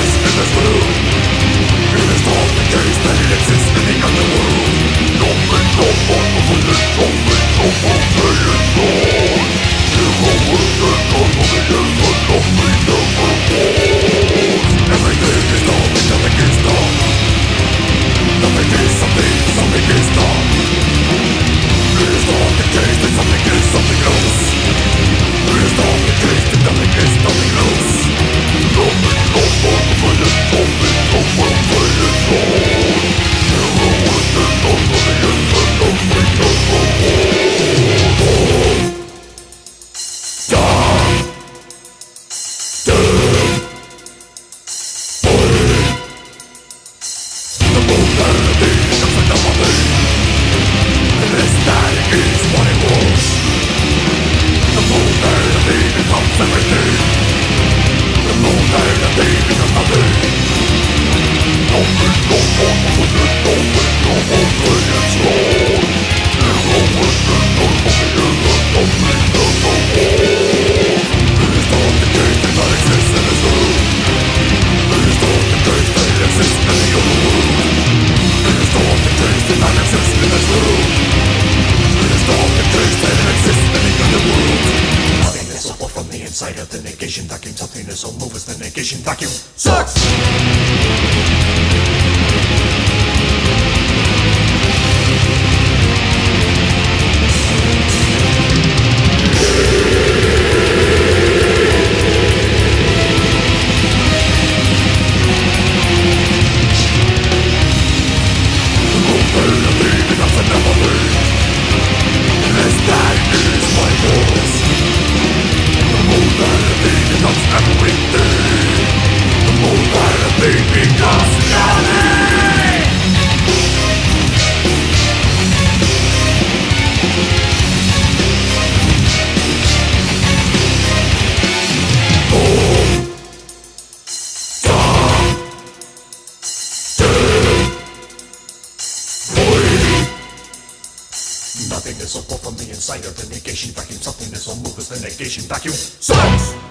exists in this world It is not the case that it exists in the underworld Nothing, no fun, no fun, nothing, no fun, paying on Zero worth and none of the end, but nothing ever was Everything is done, nothing is done Nothing is something, something is done It is not the case that something is something else inside of the negation vacuum. Something is so move the negation vacuum sucks. Nothing is so from the inside of the negation vacuum. Something is so move as the negation vacuum. Sucks!